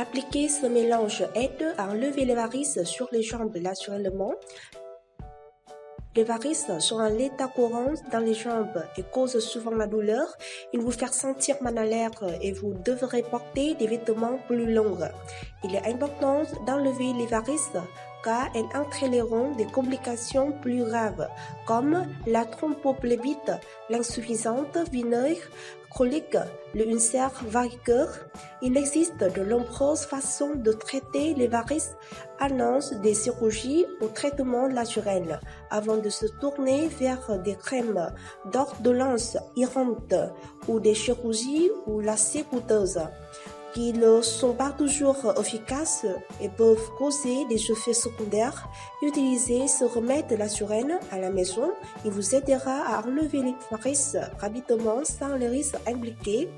Appliquer ce mélange aide à enlever les varices sur les jambes naturellement. Les varices sont un l'état courant dans les jambes et causent souvent la douleur. Ils vous faire sentir mal à l'air et vous devrez porter des vêtements plus longs. Il est important d'enlever les varices car elles entraîneront des complications plus graves comme la thromboplébite, l'insuffisante veineuse chronique, le ulcère. Il existe de nombreuses façons de traiter les varices annonce des chirurgies ou traitements naturels avant de se tourner vers des crèmes d'ordonnance irantes ou des chirurgies ou la coûteuses qui ne sont pas toujours efficaces et peuvent causer des effets secondaires. Utilisez ce remède naturel à la maison. Il vous aidera à enlever les varices rapidement sans les risques impliqués.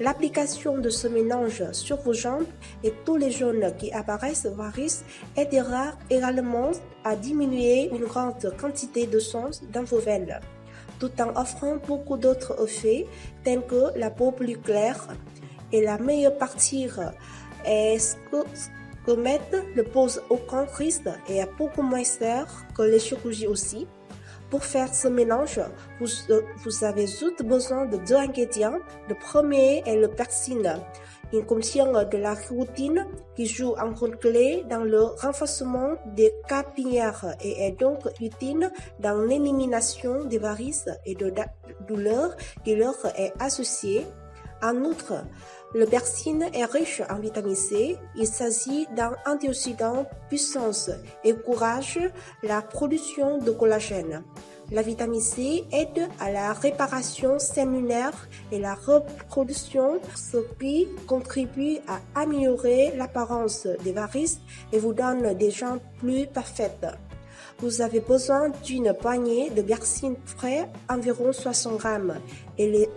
L'application de ce mélange sur vos jambes et tous les jaunes qui apparaissent varices aidera également à diminuer une grande quantité de sang dans vos veines, tout en offrant beaucoup d'autres effets tels que la peau plus claire, et la meilleure partie est que comète ne pose aucun risque et est beaucoup moins cher que les chirurgies aussi. Pour faire ce mélange, vous, vous avez juste besoin de deux ingrédients. Le premier est le persil. Il contient de la routine qui joue un rôle clé dans le renforcement des capillaires et est donc utile dans l'élimination des varices et de la douleur qui leur est associée. En outre, le persil est riche en vitamine C. Il s'agit d'un antioxydant puissant et encourage la production de collagène. La vitamine C aide à la réparation cellulaire et la reproduction, ce qui contribue à améliorer l'apparence des varices et vous donne des jambes plus parfaites. Vous avez besoin d'une poignée de persil frais, environ 60 grammes, et les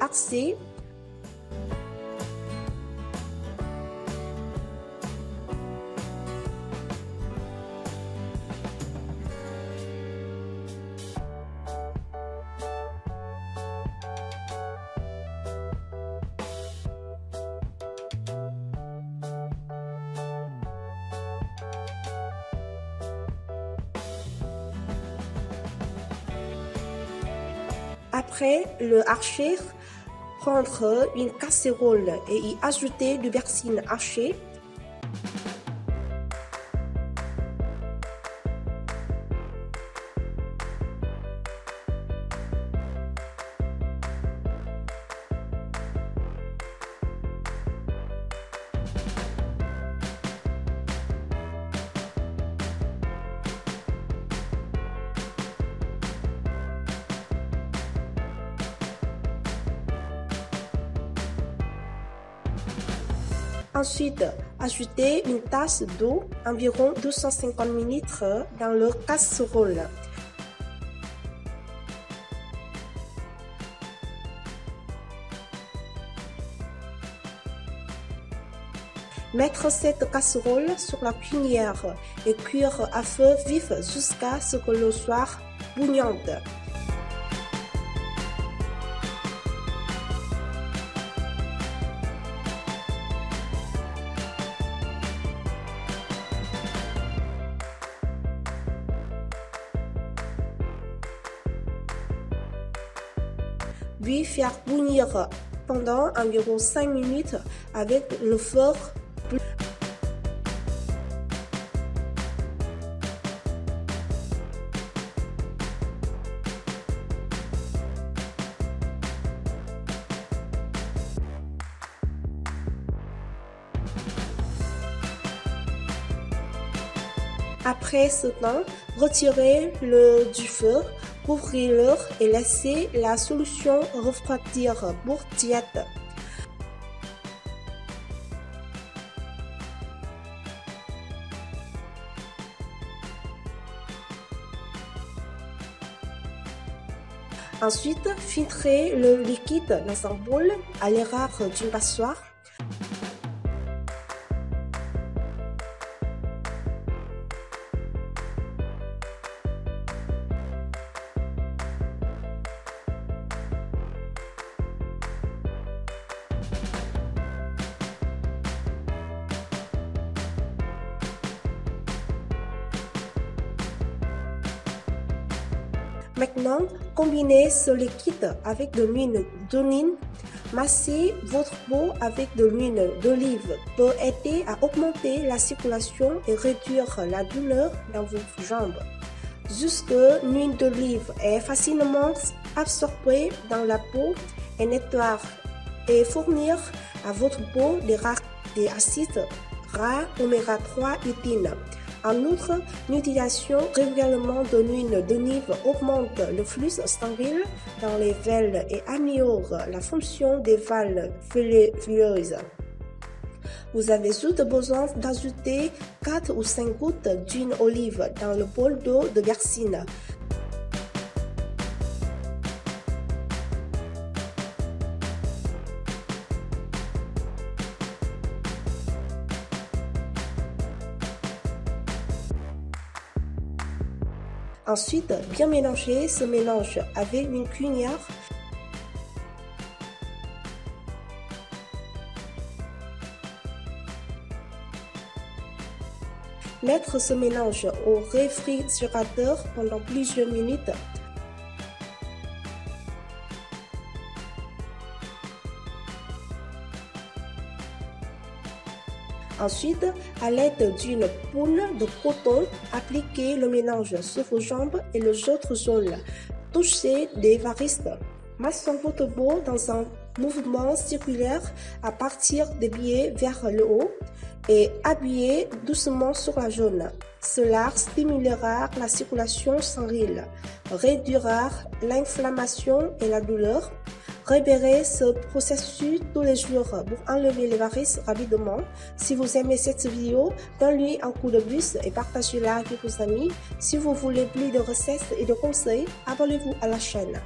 Après le archer, prendre une casserole et y ajouter du persil haché. Ensuite, ajoutez une tasse d'eau, environ 250 ml, dans le casserole. Mettre cette casserole sur la cuillère et cuire à feu vif jusqu'à ce que l'eau soit bouillante. Puis faire bouillir pendant environ 5 minutes avec le feu Après ce temps, retirez le du feu Couvrez-le et laissez la solution refroidir pour tiède. Ensuite, filtrez le liquide dans un bol à l'erreur d'une passoire Maintenant, combinez ce liquide avec de l'huile d'olive. Massez votre peau avec de l'huile d'olive peut aider à augmenter la circulation et réduire la douleur dans vos jambes. Jusque l'huile d'olive est facilement absorbée dans la peau et nettoie et fournir à votre peau des, des acides gras oméga 3 utiles. En outre, l'utilisation régulièrement de l'huile d'olive augmente le flux sanguin dans les veines et améliore la fonction des valves fileuses. Vous avez juste besoin d'ajouter 4 ou 5 gouttes d'huile olive dans le bol d'eau de garcine. Ensuite, bien mélanger ce mélange avec une cuillère. Mettre ce mélange au réfrigérateur pendant plusieurs minutes Ensuite, à l'aide d'une poule de coton, appliquez le mélange sur vos jambes et les autres zones. Touchez des varices. Massons votre peau dans un mouvement circulaire à partir des pieds vers le haut et appuyez doucement sur la zone. Cela stimulera la circulation sanguine, réduira l'inflammation et la douleur, Repérez ce processus tous les jours pour enlever les varices rapidement. Si vous aimez cette vidéo, donnez-lui un coup de bus et partagez-la avec vos amis. Si vous voulez plus de recettes et de conseils, abonnez-vous à la chaîne.